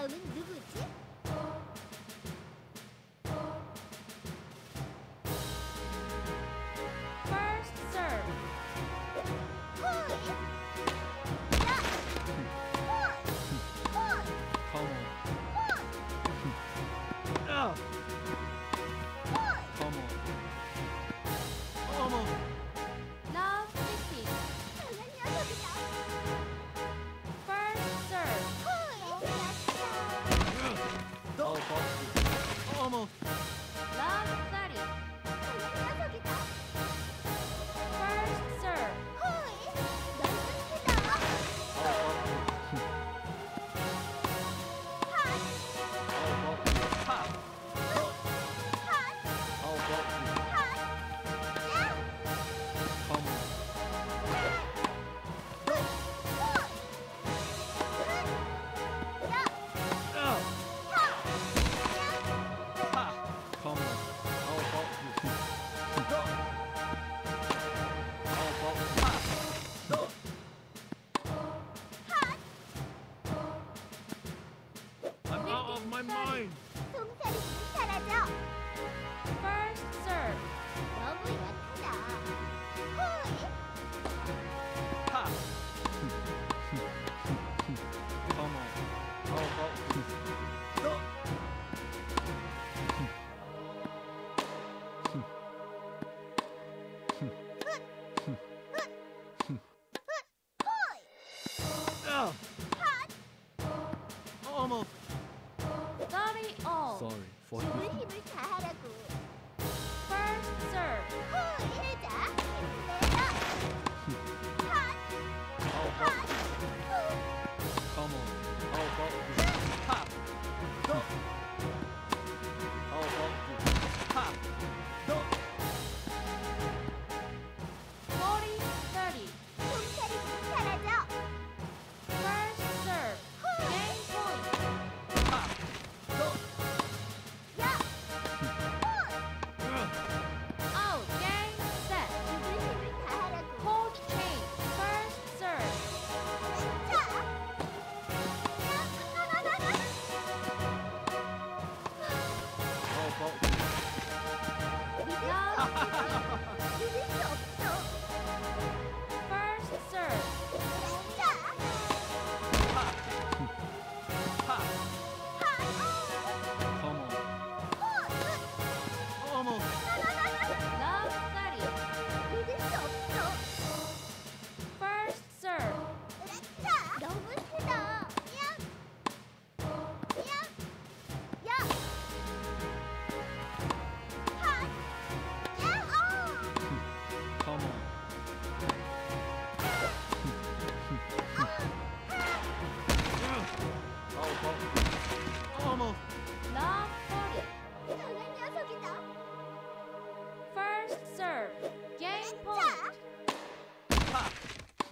다음은 누구지?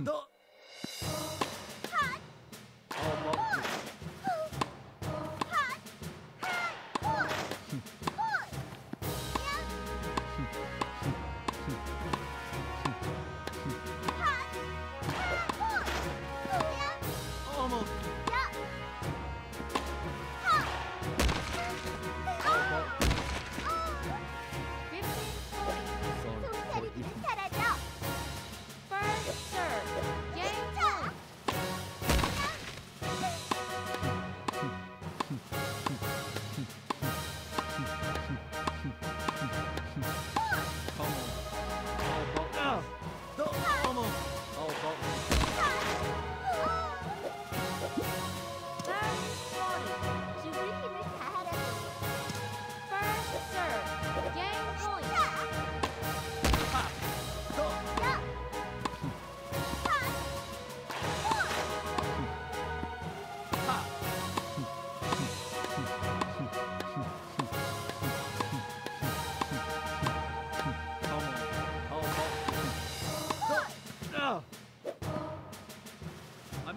ど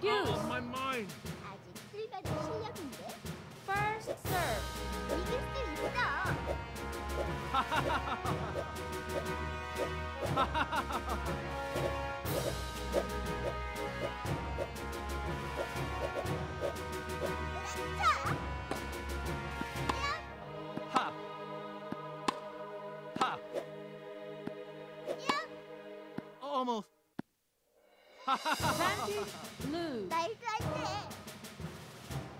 confused. Oh, my mind. First serve. 이길 수 있어. Bundy, blue.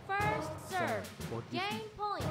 First serve. Game point.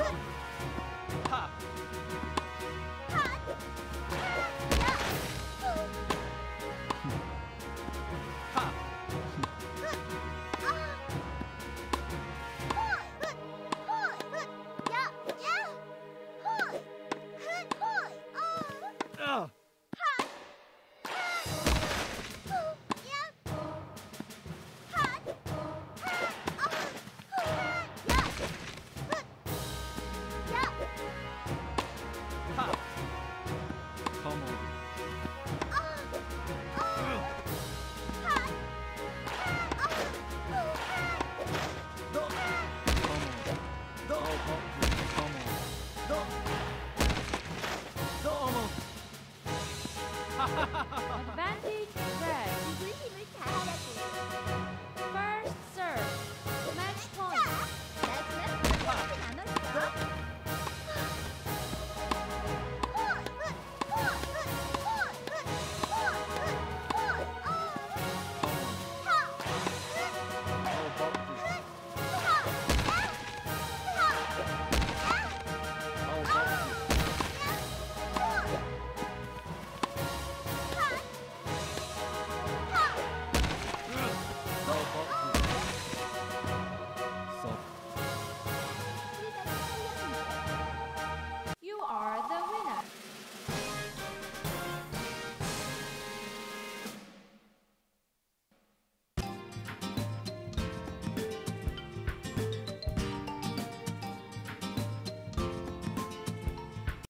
ます